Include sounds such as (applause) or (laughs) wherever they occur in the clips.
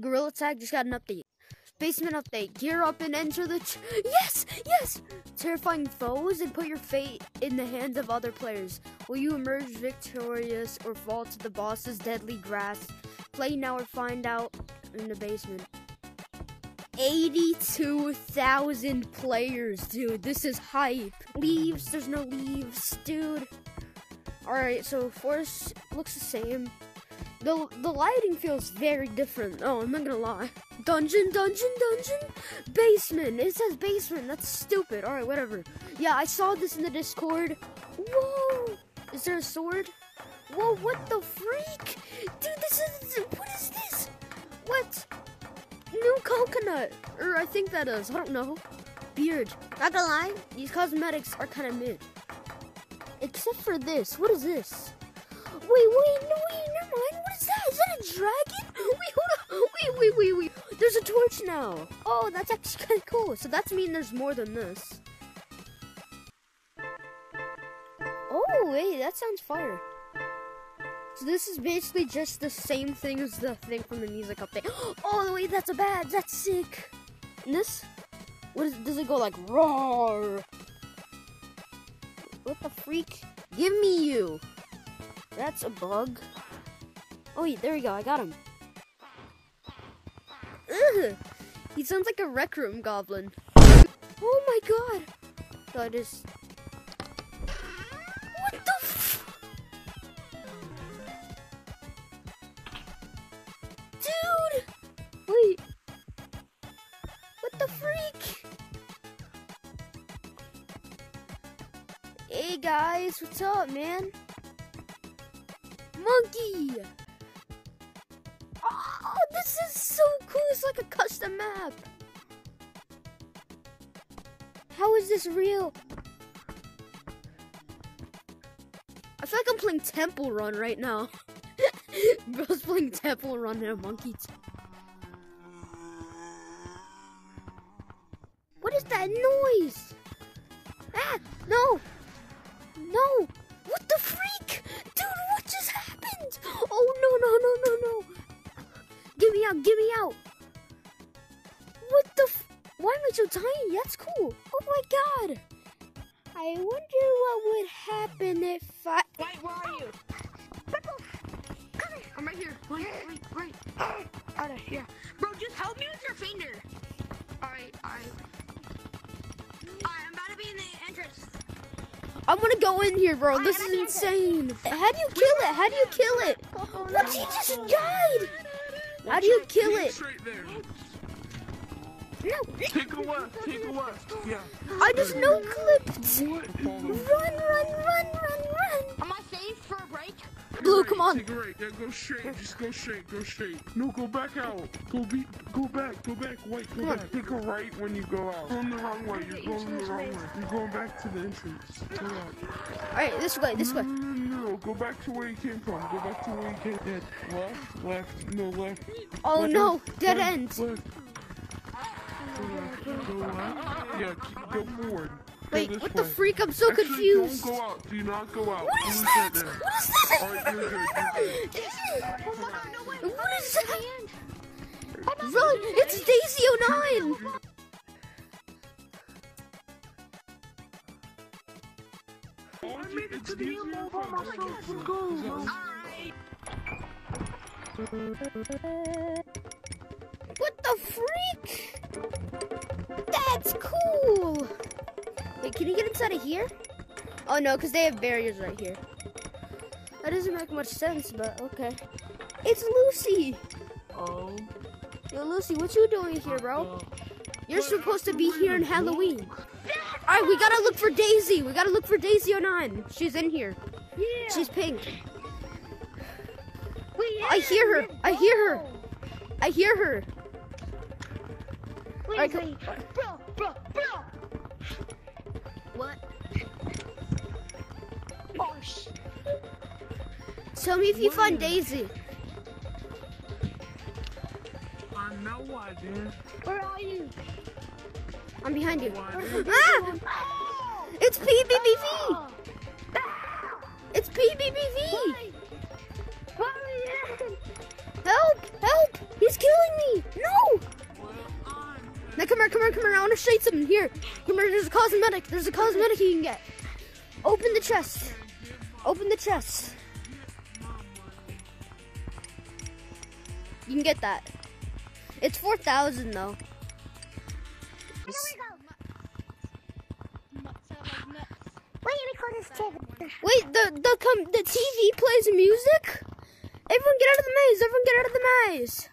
Gorilla Tag just got an update. Basement update. Gear up and enter the. Yes! Yes! Terrifying foes and put your fate in the hands of other players. Will you emerge victorious or fall to the boss's deadly grasp? Play now or find out in the basement. 82,000 players, dude. This is hype. Leaves, there's no leaves, dude. Alright, so forest looks the same. The, the lighting feels very different. Oh, I'm not gonna lie. Dungeon, dungeon, dungeon, basement. It says basement. That's stupid. All right, whatever. Yeah, I saw this in the Discord. Whoa! Is there a sword? Whoa! What the freak, dude? This is what is this? What? New coconut, or I think that is. I don't know. Beard. Not gonna lie, these cosmetics are kind of mid. Except for this. What is this? Wait, wait, no, wait, never mind. Dragon? Wait, hold on. Wait, wait, wait, wait. There's a torch now. Oh, that's actually kind of cool. So that's mean there's more than this. Oh, wait, that sounds fire. So this is basically just the same thing as the thing from the music update. (gasps) Oh, wait, that's a badge. That's sick. And this, what is, does it go like roar? What the freak? Give me you. That's a bug. Oh, yeah, there we go. I got him. Ugh. He sounds like a rec room goblin. Oh my god. That is. What the f- Dude! Wait. What the freak? Hey guys, what's up, man? Monkey! It's like a custom map. How is this real? I feel like I'm playing Temple Run right now. (laughs) Bro's playing Temple Run in a monkey. What is that noise? Ah, no. No. What the freak? Dude, what just happened? Oh, no, no, no, no, no. Get me out, get me out. What the f- Why am I so tiny? That's cool. Oh my god. I wonder what would happen if I. Wait, where are you? Come here. I'm right here. Wait, wait, wait. Out of here. Bro, just help me with your finger. Alright, alright. Alright, I'm about to be in the entrance. I'm gonna go in here, bro. This is insane. How do you kill it? How do you kill it? What? He just died. How do you kill it? Straight there. No. Take a left. Take a left. Yeah. I just no clipped. Run, run, run, run, run. Am I safe for a break? Blue, Right, come on. Take a right. Yeah, go straight. Just go straight. Go straight. No, go back out. Go be. Go back. Go back. Wait. Go Come back. Take a right when you go out. Going the wrong way. You're going the wrong way. You're going back to the entrance. Go out. All right, this way, this way. No, no, no, no. Go back to where you came from. Go back to where you came. Yeah. Left. Left. No left. Oh Left, no, dead left, end. left. Yeah. Go forward. Wait, what the freak? I'm so Actually, confused. Don't go out. Do not go out. What is that? What is that? Alright, you're good, you're good. What is that? Run! It's Daisy 09! I made it to the end all by myself. Let's go. What here? Oh no, because they have barriers right here. That doesn't make much sense, but okay. It's Lucy! Oh. Yo, Lucy, what you doing here, bro? You're supposed to be here in Halloween. Alright, we gotta look for Daisy. We gotta look for Daisy 09. She's in here. Yeah. She's pink. I hear her. I hear her. I hear her. Wait, Alright, wait. Bro, bro, bro. What? Oh, sh. Tell me if you find Daisy. I know I did. Where are you? I'm behind you. Ah! It's PBBV. It's PBBV. Want to show you something. Here. Come here, there's a cosmetic. There's a cosmetic you can get. Open the chest. Open the chest. You can get that. It's 4,000 though. Wait, me call this kid. Wait, the the the TV plays music? Everyone get out of the maze. Everyone get out of the maze.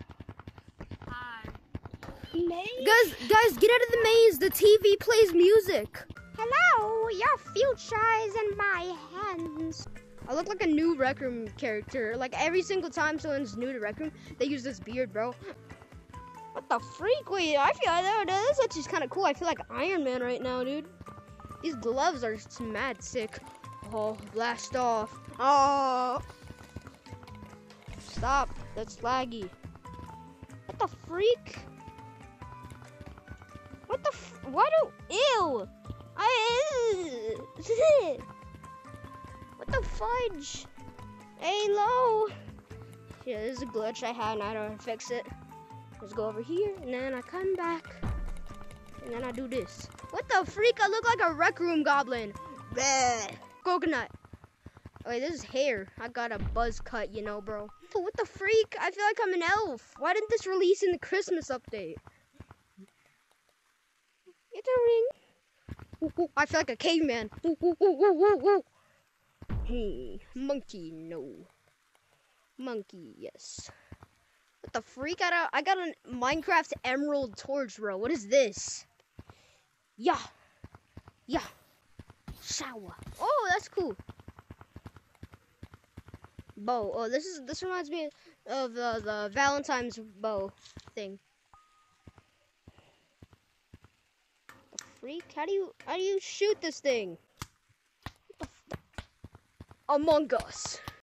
Guys, guys, get out of the maze. The TV plays music. Hello, your future is in my hands. I look like a new Rec Room character. Like every single time someone's new to Rec Room, they use this beard, bro. What the freak? Wait, I feel like that that's actually kind of cool. I feel like Iron Man right now, dude. These gloves are just mad sick. Oh, blast off. Oh. Stop. That's laggy. What the freak? Why don't- Ew! I- (laughs) What the fudge? Hey, low. Yeah, this is a glitch I had and I don't fix it. Let's go over here and then I come back. And then I do this. What the freak? I look like a rec room goblin. Bleh. Coconut. Wait, this is hair. I got a buzz cut, you know, bro. What the freak? I feel like I'm an elf. Why didn't this release in the Christmas update? Ooh, ooh, I feel like a caveman. Ooh. Hmm, monkey, no. Monkey, yes. What the freak? I got, I got a Minecraft Emerald Torch, bro. What is this? Yeah. Yeah. Shower. Oh, that's cool. Bow. Oh, this is this reminds me of the the Valentine's bow thing. Freak? How do you how do you shoot this thing? Among Us.